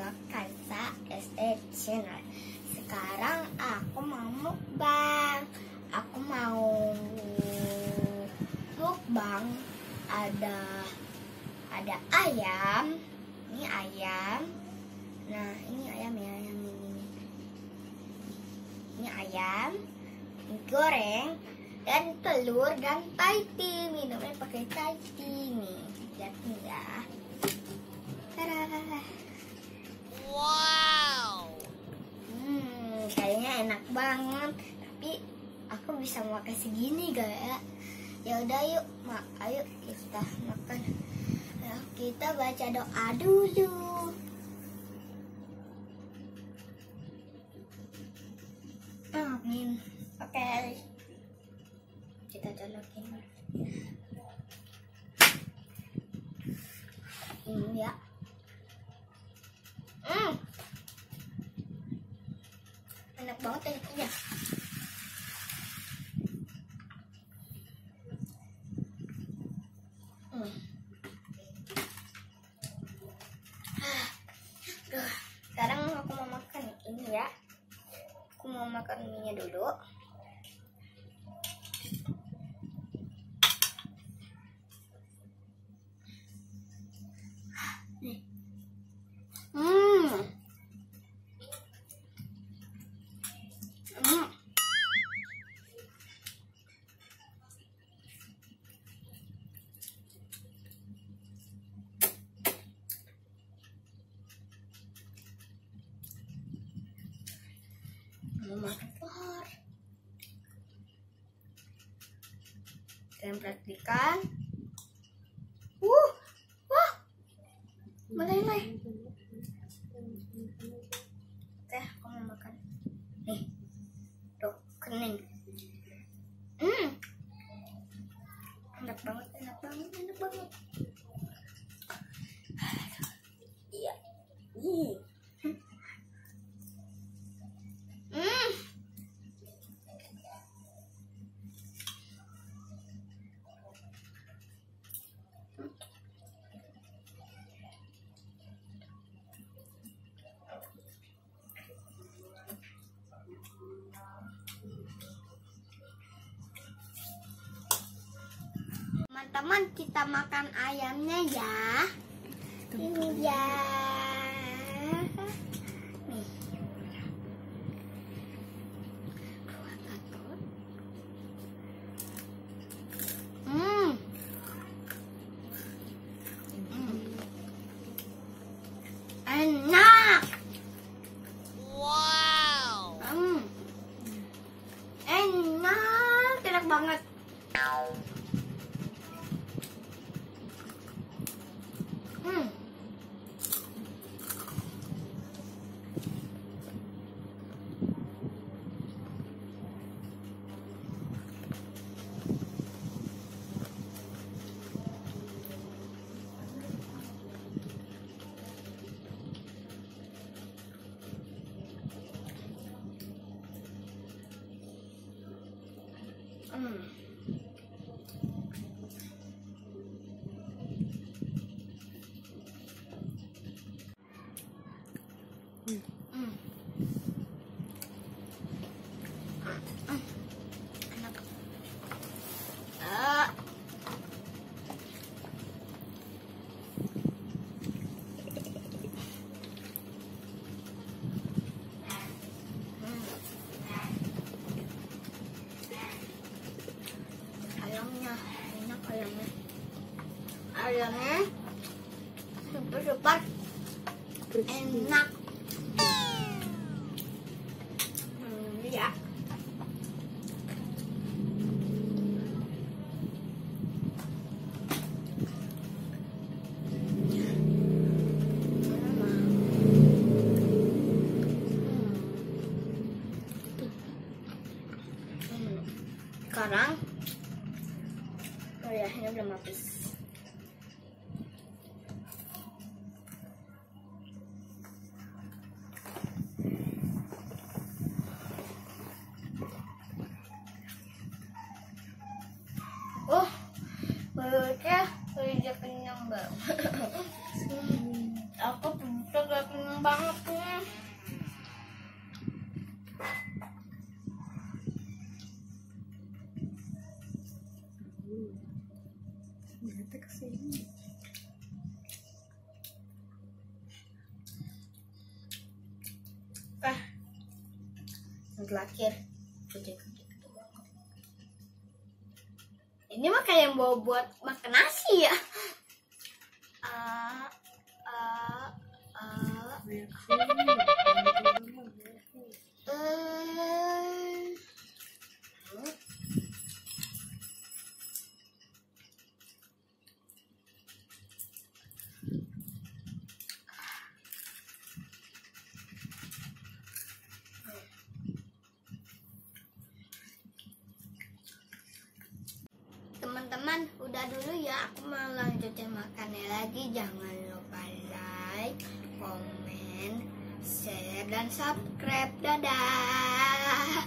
video Kansa SE Channel. Sekarang aku mau mukbang. Aku mau mukbang. Ada ada ayam. Ini ayam. Nah ini ayam ya yang ini Ini ayam. Goreng. Dan telur dan Thai tea. Minumnya pakai Thai tea nih. Lihat nih ya. Tara. Enak banget. Tapi aku bisa makan segini gak ya? Ya udah yuk, mak, ayo kita makan. Ya, kita baca doa dulu. Amin. Oke. Kita colokin. Ya. Hmm. Enak Sekarang aku mau makan ini ya. Aku mau makan mie dulu. Makan telur. Dan perhatikan. Uh, wah, meleleh. Oke, aku mau makan. Nih, tuh kening. Teman-teman kita makan ayamnya ya. Ini ya. Hmm. Hmm. Hmm. Enak. Ah. ayamnya enak ayamnya ayamnya super super enak hmm, ya Hmm. sekarang Oh ya, ini belum habis. aku tuh gak kenyang banget ke sini. ah yang terakhir. Ini mah kayak yang bawa buat makan nasi ya ah ah ah aku mau lanjutin makannya lagi. Jangan lupa like comment, share dan subscribe. Dadah!